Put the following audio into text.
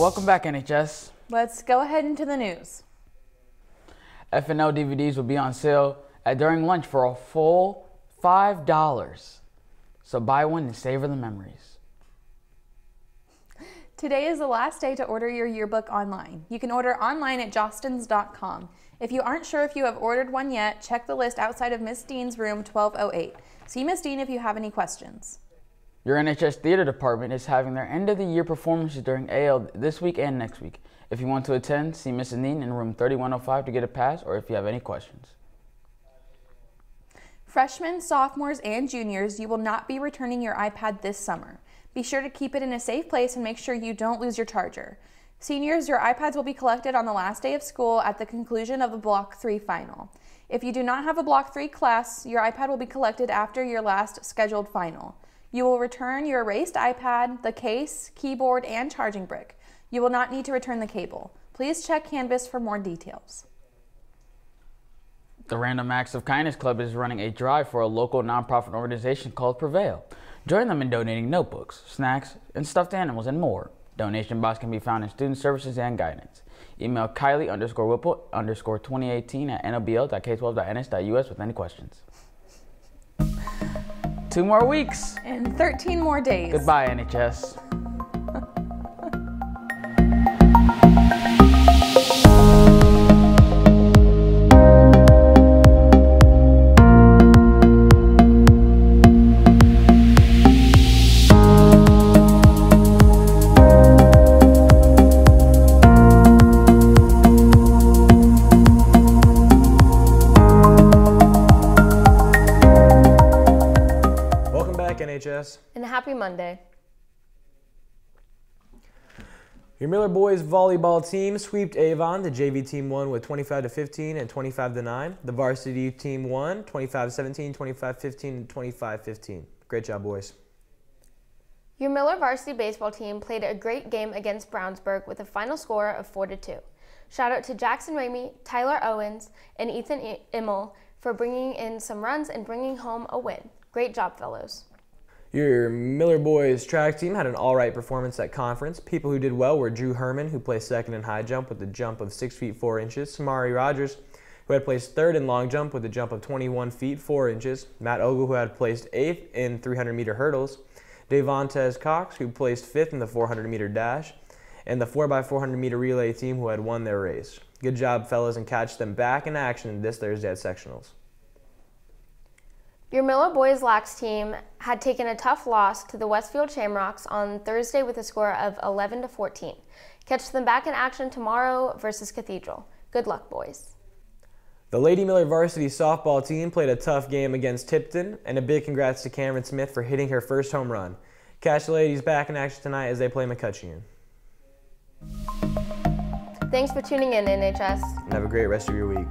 Welcome back, NHS. Let's go ahead into the news. FNL DVDs will be on sale at during lunch for a full $5. So buy one and savor the memories. Today is the last day to order your yearbook online. You can order online at jostens.com. If you aren't sure if you have ordered one yet, check the list outside of Miss Dean's room 1208. See Miss Dean if you have any questions. Your NHS Theater Department is having their end of the year performances during AL this week and next week. If you want to attend, see Mrs. Dean in room 3105 to get a pass or if you have any questions. Freshmen, sophomores, and juniors, you will not be returning your iPad this summer. Be sure to keep it in a safe place and make sure you don't lose your charger. Seniors, your iPads will be collected on the last day of school at the conclusion of the Block 3 final. If you do not have a Block 3 class, your iPad will be collected after your last scheduled final. You will return your erased iPad, the case, keyboard, and charging brick. You will not need to return the cable. Please check Canvas for more details. The Random Acts of Kindness Club is running a drive for a local nonprofit organization called Prevail. Join them in donating notebooks, snacks, and stuffed animals and more. Donation box can be found in Student Services and Guidance. Email Kylie underscore Whipple underscore 2018 at nobl.k12.ns.us with any questions. Two more weeks. And 13 more days. Goodbye, NHS. NHS. And happy Monday. Your Miller boys volleyball team swept Avon. The JV team won with 25 to 15 and 25 to 9. The varsity team won 25 17, 25 15, and 25 15. Great job, boys. Your Miller varsity baseball team played a great game against Brownsburg with a final score of 4 to 2. Shout out to Jackson Ramey, Tyler Owens, and Ethan Immel for bringing in some runs and bringing home a win. Great job, fellows. Your Miller boys track team had an all right performance at conference. People who did well were Drew Herman, who placed second in high jump with a jump of 6 feet 4 inches, Samari Rogers, who had placed third in long jump with a jump of 21 feet 4 inches, Matt Ogle, who had placed eighth in 300 meter hurdles, Devontes Cox, who placed fifth in the 400 meter dash, and the 4x400 meter relay team who had won their race. Good job, fellas, and catch them back in action this Thursday at sectionals. Your Miller boys lax team had taken a tough loss to the Westfield Shamrocks on Thursday with a score of 11 to 14. Catch them back in action tomorrow versus Cathedral. Good luck, boys. The Lady Miller varsity softball team played a tough game against Tipton, and a big congrats to Cameron Smith for hitting her first home run. Catch the ladies back in action tonight as they play McCutcheon. Thanks for tuning in, NHS. And have a great rest of your week.